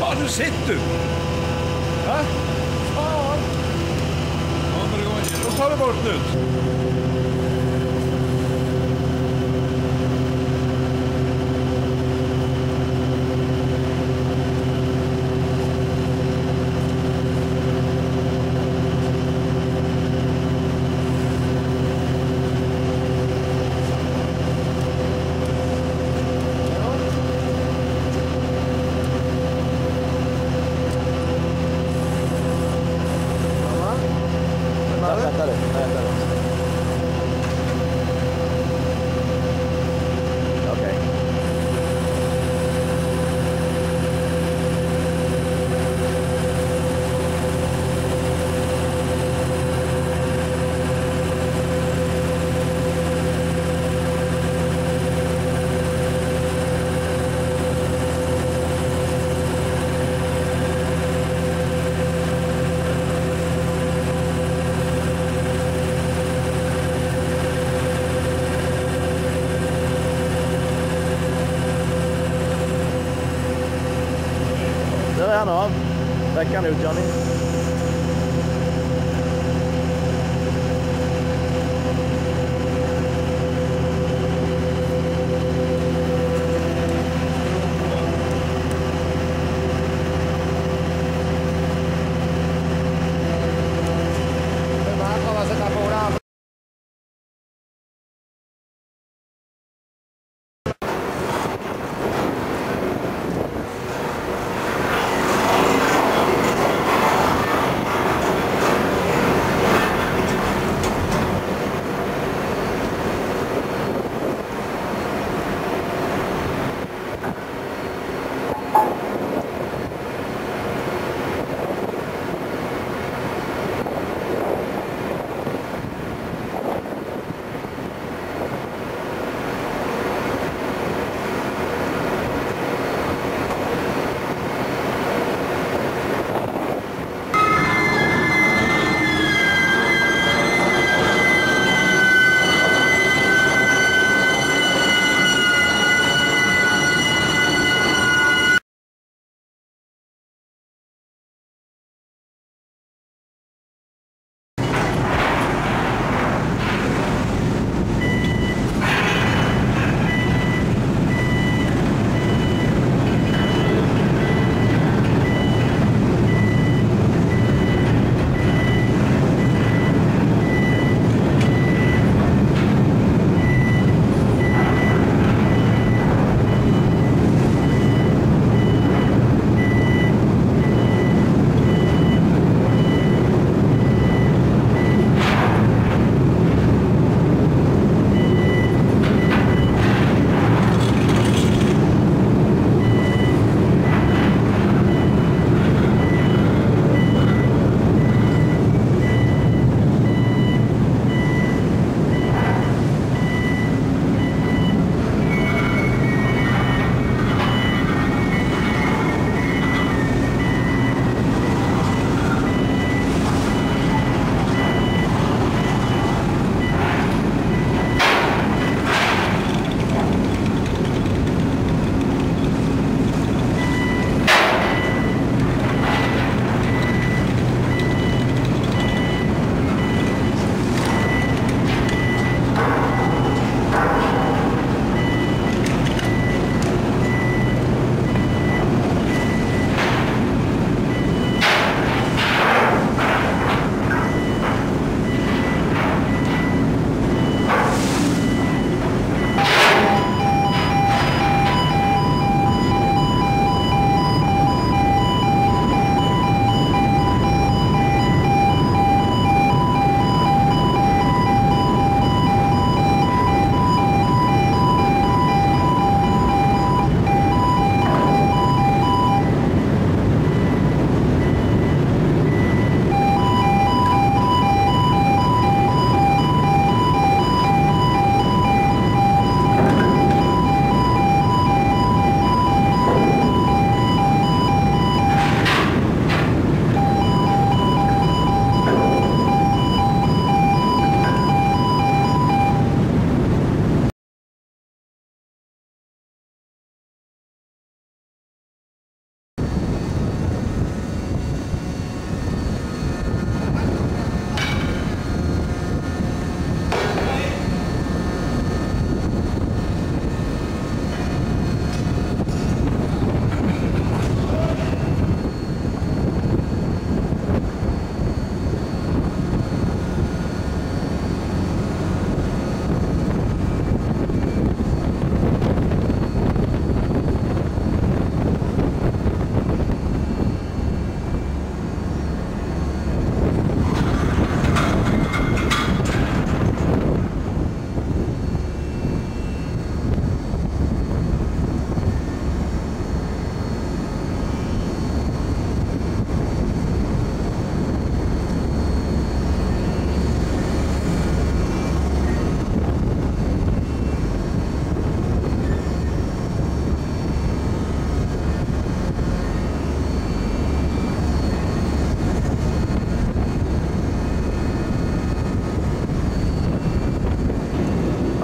Mens du sitt, du! Hæ? Faen! Nå tar vi bolten ut. Han av. Räcker ut Johnny?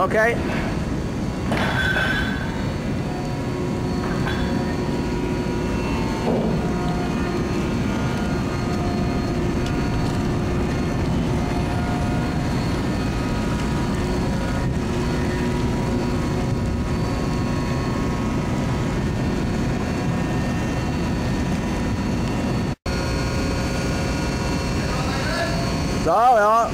Okay. Đó rồi đó